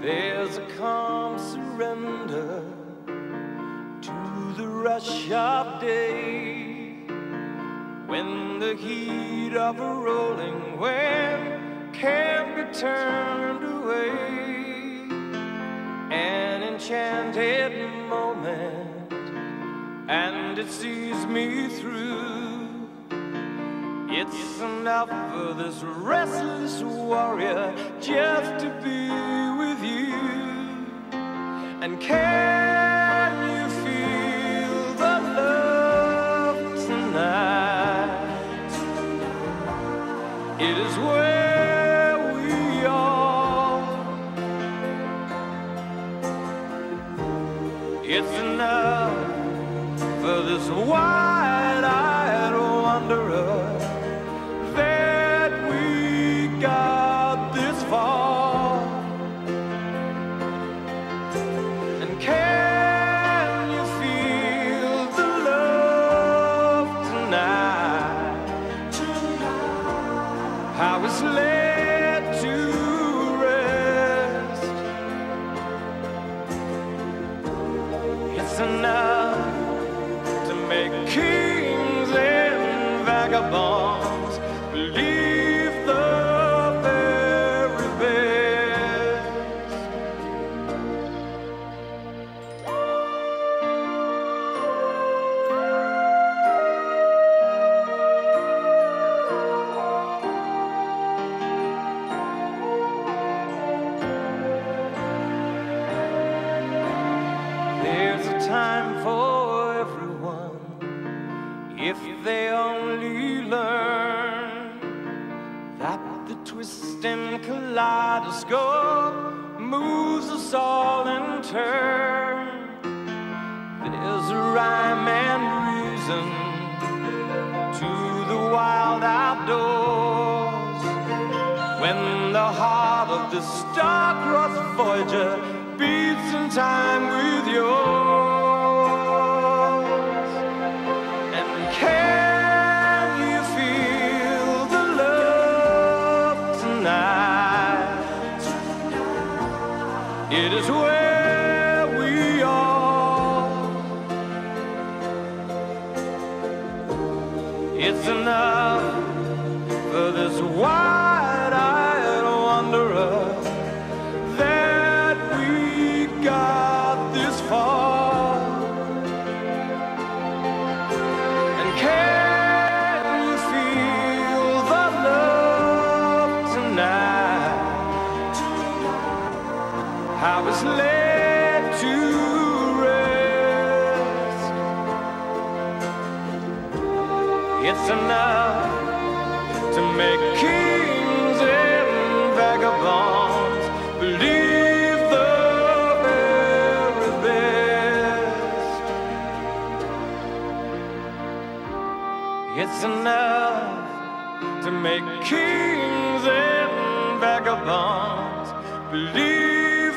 There's a calm surrender to the rush of day when the heat of a rolling wave can't be turned away. An enchanted moment, and it sees me through. It's enough for this restless warrior just to be with you. And can you feel the love tonight? It is where we are. It's enough for this wide-eyed kings and vagabonds. Believe if they only learn that the twisting kaleidoscope moves us all in turn. There's a rhyme and reason to the wild outdoors when the heart of the star-crossed Voyager beats in time It's enough It's enough to make kings and vagabonds believe the very best. It's enough to make kings and vagabonds believe